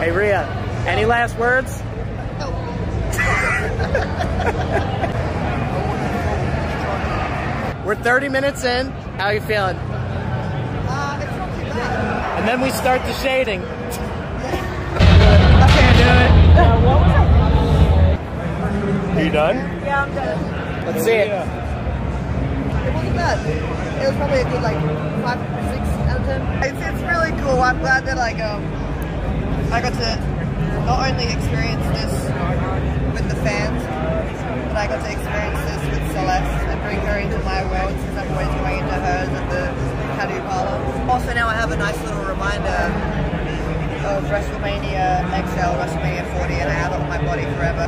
Hey, Rhea, any last words? We're 30 minutes in. How are you feeling? Uh, it's not too bad. And then we start the shading. I can't do it. Are you done? Yeah, I'm done. Let's see it. It wasn't bad. It was probably a good like five or six out of ten. It's, it's really cool. I'm glad that like um I got to not only experience this with the fans, but I got to experience this with Celeste and bring her into my world since I'm always going into hers at the tattoo parlor. Also now I have a nice little reminder of WrestleMania XL, WrestleMania 40, and I have it on my body forever.